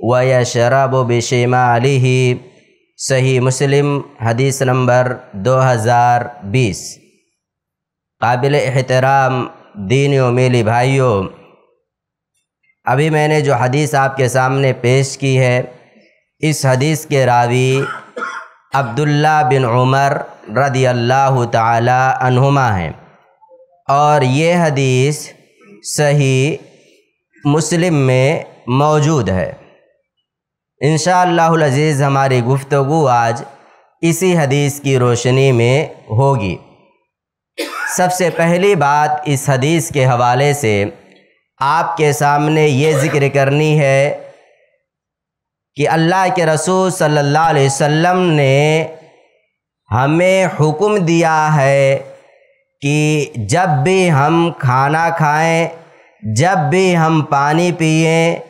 व यशरब बिशिमालिहि सही मुस्लिम हदीस नंबर 2020 काबिल एहतराम दीन मेली भाइयों अभी मैंने जो हदीस आपके सामने पेश की है इस हदीस के रावी अब्दुल्ला बिन उमर रदी अल्लाह अनहुमा हैं और ये हदीस सही मुस्लिम में मौजूद है इन अज़ीज़ हमारी गुफ्तु आज इसी हदीस की रोशनी में होगी। सबसे पहली बात इस हदीस के हवाले से आपके सामने ये ज़िक्र करनी है कि अल्लाह के रसूल सल्लल्लाहु अलैहि वसल्लम ने हमें हुक्म दिया है कि जब भी हम खाना खाएँ, जब भी हम पानी पिएँ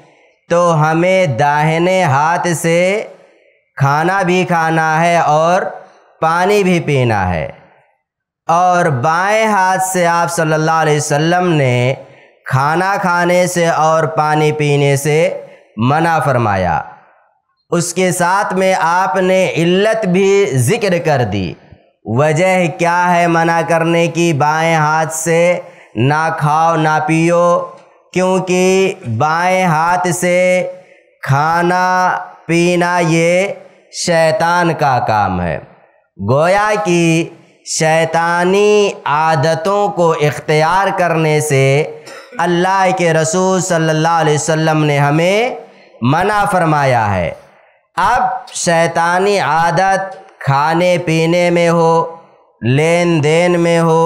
तो हमें दाहिने हाथ से खाना भी खाना है और पानी भी पीना है। और बाएँ हाथ से आप सल्लल्लाहु अलैहि वसल्लम ने खाना खाने से और पानी पीने से मना फरमाया। उसके साथ में आपने इल्लत भी ज़िक्र कर दी। वजह क्या है मना करने की? बाएँ हाथ से ना खाओ, ना पियो क्योंकि बाएँ हाथ से खाना पीना ये शैतान का काम है। गोया कि शैतानी आदतों को इख्तियार करने से अल्लाह के रसूल सल्लल्लाहु अलैहि वसल्लम ने हमें मना फरमाया है। अब शैतानी आदत खाने पीने में हो, लेन देन में हो,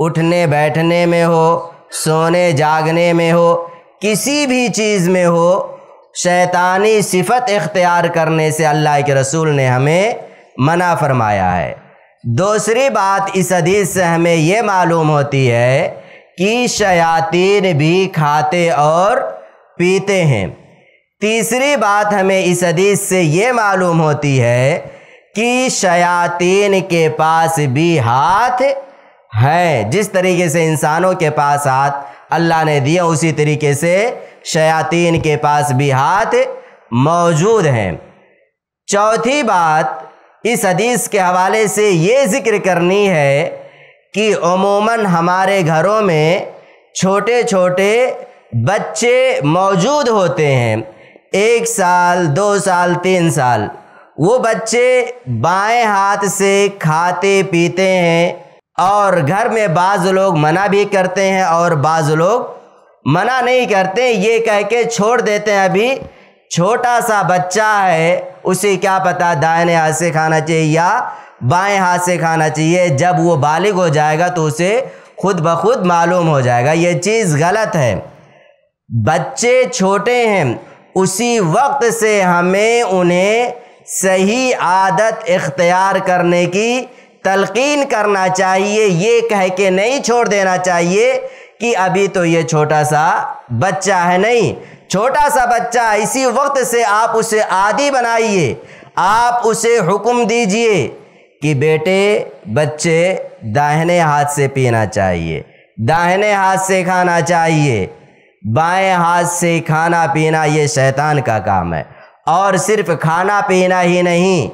उठने बैठने में हो सोने जागने में हो, किसी भी चीज़ में हो, शैतानी सिफत इख्तियार करने से अल्लाह के रसूल ने हमें मना फरमाया है। दूसरी बात इस हदीस से हमें ये मालूम होती है कि शयातीन भी खाते और पीते हैं। तीसरी बात हमें इस हदीस से ये मालूम होती है कि शयातीन के पास भी हाथ है। जिस तरीके से इंसानों के पास हाथ, अल्लाह ने दिया, उसी तरीके से शयातीन के पास भी हाथ मौजूद हैं। चौथी बात, इस हदीस के हवाले से ये ज़िक्र करनी है कि अमूमन हमारे घरों में छोटे छोटे बच्चे मौजूद होते हैं। एक साल, दो साल, तीन साल। वो बच्चे बाएँ हाथ से खाते, पीते हैं। और घर में बाज़ लोग मना भी करते हैं और बाज़ लोग मना नहीं करते। ये कह के छोड़ देते हैं अभी। छोटा सा बच्चा है, उसे क्या पता दाहिने हाथ से खाना चाहिए या बाएँ हाथ से खाना चाहिए। जब वो बालिग हो जाएगा तो उसे खुद ब खुद मालूम हो जाएगा। ये चीज़ गलत है। बच्चे छोटे हैं, उसी वक्त से हमें उन्हें सही आदत इख्तियार करने की तलकीन करना चाहिए, ये कह के नहीं छोड़ देना चाहिए कि अभी तो ये छोटा सा बच्चा है नहीं। छोटा सा बच्चा, इसी वक्त से आप उसे आदि बनाइए। आप उसे हुक्म दीजिए कि बेटे, बच्चे, दाहिने हाथ से पीना चाहिए, दाहिने हाथ से खाना चाहिए, बाएँ हाथ से खाना पीना ये शैतान का काम है। और सिर्फ़ खाना पीना ही नहीं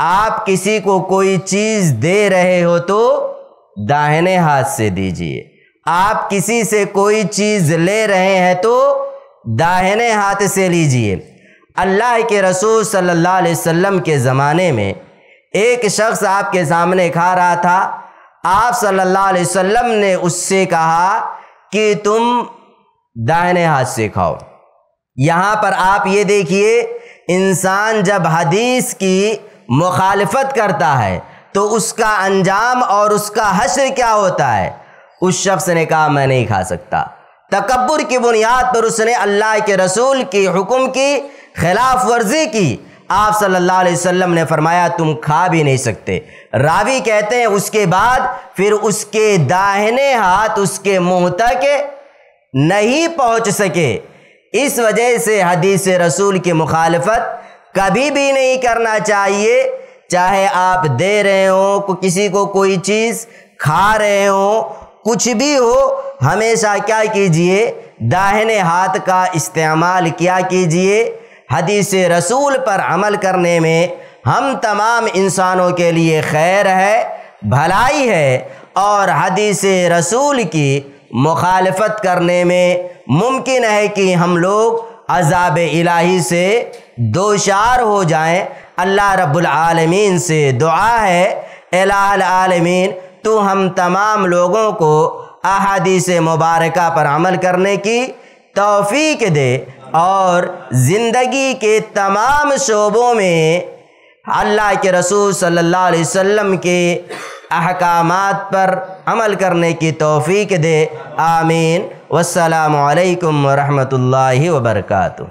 आप किसी को कोई चीज़ दे रहे हो तो दाहिने हाथ से दीजिए। आप किसी से कोई चीज़ ले रहे हैं तो दाहिने हाथ से लीजिए। अल्लाह के रसूल सल्लल्लाहु अलैहि वसल्लम के ज़माने में एक शख्स आपके सामने खा रहा था। आप सल्लल्लाहु अलैहि वसल्लम ने उससे कहा कि तुम दाहिने हाथ से खाओ। यहाँ पर आप ये देखिए, इंसान जब हदीस की मुखालफत करता है तो उसका अंजाम और उसका हश्र क्या होता है? उस शख्स ने कहा, मैं नहीं खा सकता। तकबर की बुनियाद पर उसने अल्लाह के रसूल की हुक्म की, खिलाफ वर्जी की। आप सल्लल्लाहु अलैहि वसल्लम ने फरमाया, तुम खा भी नहीं सकते। रावी कहते हैं, उसके बाद फिर उसके दाहिने हाथ उसके मुँह तक नहीं पहुँच सके। इस वजह से हदीस रसूल की मुखालफत कभी भी नहीं करना चाहिए। चाहे आप दे रहे हो किसी को कोई चीज़ खा रहे हो, कुछ भी हो, हमेशा क्या कीजिए, दाहिने हाथ का इस्तेमाल किया कीजिए। हदीस रसूल पर अमल करने में हम तमाम इंसानों के लिए खैर है, भलाई है और हदीस रसूल की मुखालफत करने में मुमकिन है कि हम लोग अजाब इलाही से दोशार हो जाएँ। अल्लाह रब्बुल आलमीन से दुआ है आलमीन तो हम तमाम लोगों को अहादीस मुबारक पर अमल करने की तौफीक दे और ज़िंदगी के तमाम शोबों में अल्लाह के रसूल सल्लल्लाहु अलैहि वसल्लम के अहकामात पर अमल करने की तौफीक दे। आमीन। वसलामकुम वरहमतुल्लाहि वबरकातुहू।